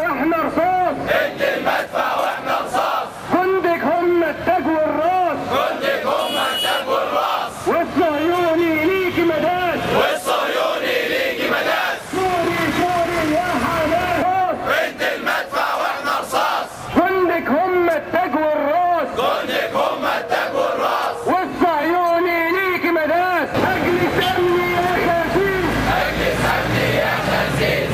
إحنا رصاص انت المدفع وإحنا رصاص. جندك هم التاج والراس جندك هم التاج والراس والصهيوني ليكي مداس. والصهيوني ليكي مداس سيري سيري يا حماس. انت المدفع وإحنا رصاص جندك هم التاج والراس جندك هم التاج والراس والصهيوني ليكي مداس. اجلس امني يا خسيس اجلس امني يا خسيس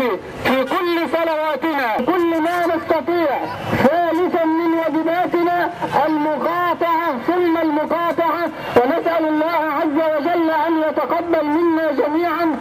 القلب في كل صلواتنا. كل ما نستطيع. ثالثا من واجباتنا المقاطعة ثم المقاطعة. ونسأل الله عز وجل أن يتقبل منا جميعا.